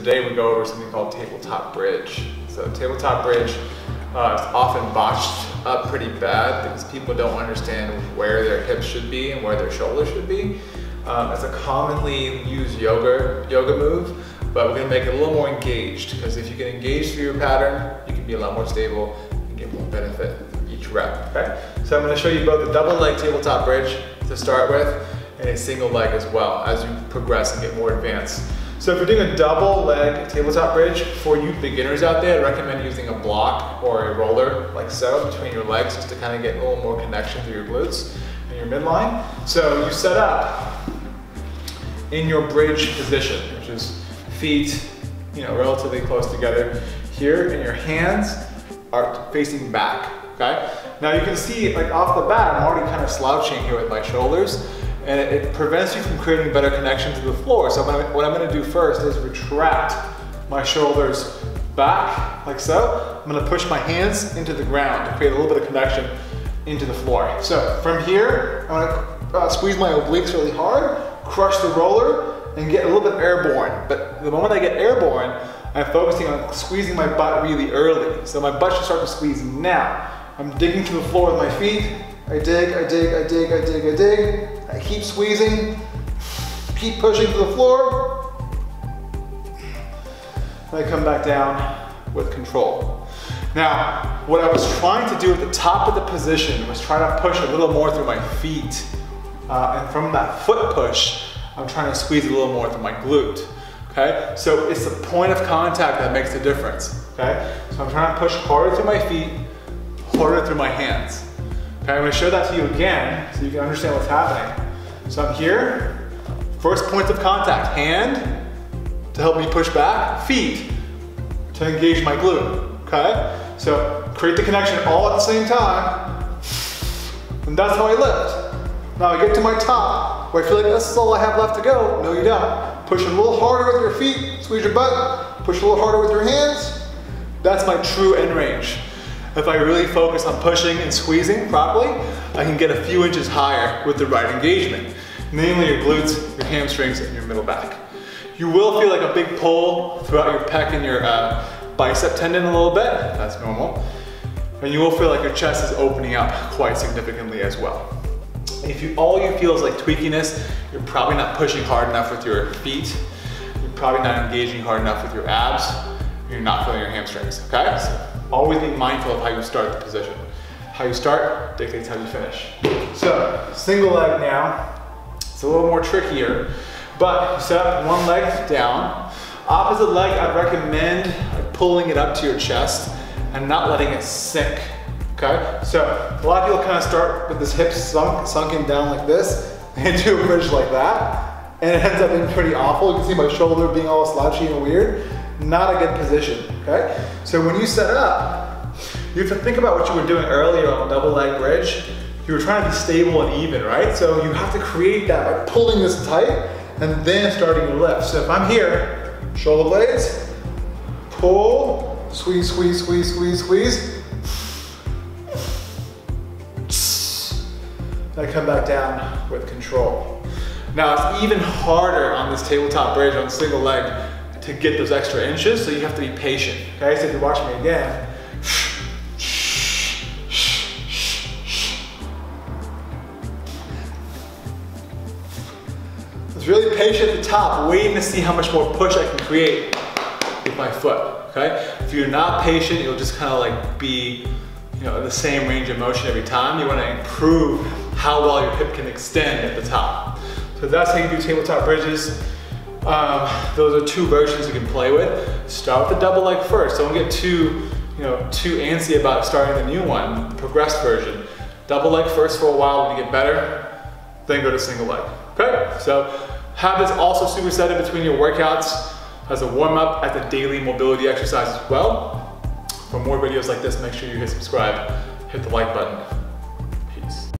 today we go over something called tabletop bridge. So tabletop bridge uh, is often botched up pretty bad because people don't understand where their hips should be and where their shoulders should be. Um, it's a commonly used yoga, yoga move, but we're gonna make it a little more engaged because if you can engage through your pattern, you can be a lot more stable and get more benefit each rep, okay? So I'm gonna show you both the double leg tabletop bridge to start with and a single leg as well as you progress and get more advanced. So if you're doing a double leg tabletop bridge, for you beginners out there, I recommend using a block or a roller like so between your legs just to kind of get a little more connection through your glutes and your midline. So you set up in your bridge position, which is feet, you know, relatively close together here, and your hands are facing back, okay? Now you can see, like off the bat, I'm already kind of slouching here with my shoulders and it, it, prevents you from creating better connection to the floor. So what I'm gonna do first is retract my shoulders back, like so. I'm gonna push my hands into the ground to create a little bit of connection into the floor. So from here, I'm gonna uh, squeeze my obliques really hard, crush the roller, and get a little bit airborne. But the moment I get airborne, I'm focusing on squeezing my butt really early. So my butt should start to squeeze now. I'm digging to the floor with my feet, I dig, I dig, I dig, I dig, I dig. I keep squeezing, keep pushing to the floor. And I come back down with control. Now, what I was trying to do at the top of the position was try to push a little more through my feet. Uh, and from that foot push, I'm trying to squeeze a little more through my glute. Okay, so it's the point of contact that makes the difference. Okay, so I'm trying to push harder through my feet, harder through my hands. Okay, I'm gonna show that to you again so you can understand what's happening. So I'm here, first points of contact, hand to help me push back, feet to engage my glute, okay? So create the connection all at the same time, and that's how I lift. Now I get to my top, where I feel like this is all I have left to go. No, you don't. Push a little harder with your feet, squeeze your butt, push a little harder with your hands. That's my true end range. If I really focus on pushing and squeezing properly, I can get a few inches higher with the right engagement, namely your glutes, your hamstrings, and your middle back. You will feel like a big pull throughout your pec and your uh, bicep tendon a little bit, that's normal. And you will feel like your chest is opening up quite significantly as well. If you, all you feel is like tweakiness, you're probably not pushing hard enough with your feet, you're probably not engaging hard enough with your abs, you're not feeling your hamstrings, okay? So always be mindful of how you start the position. How you start dictates how you finish. So, single leg now. It's a little more trickier, but you set up one leg down. Opposite leg, I'd recommend pulling it up to your chest and not letting it sink. Okay, so a lot of people kind of start with this hip sunk, sunken down like this do a bridge like that. And it ends up being pretty awful. You can see my shoulder being all slouchy and weird not a good position, okay? So when you set up, you have to think about what you were doing earlier on double leg bridge. You were trying to be stable and even, right? So you have to create that by pulling this tight and then starting to lift. So if I'm here, shoulder blades, pull, squeeze, squeeze, squeeze, squeeze, squeeze. I come back down with control. Now it's even harder on this tabletop bridge on single leg to get those extra inches, so you have to be patient. Okay, so if you watch me again, I was really patient at the top, waiting to see how much more push I can create with my foot, okay? If you're not patient, you'll just kind of like be, you know, in the same range of motion every time. You wanna improve how well your hip can extend at the top. So that's how you do tabletop bridges. Um, those are two versions you can play with. Start with the double leg first. Don't get too, you know, too antsy about starting the new one, the progressed version. Double leg first for a while when you get better, then go to single leg. Okay, so have this also supersetted between your workouts as a warm up at the daily mobility exercise as well. For more videos like this, make sure you hit subscribe, hit the like button.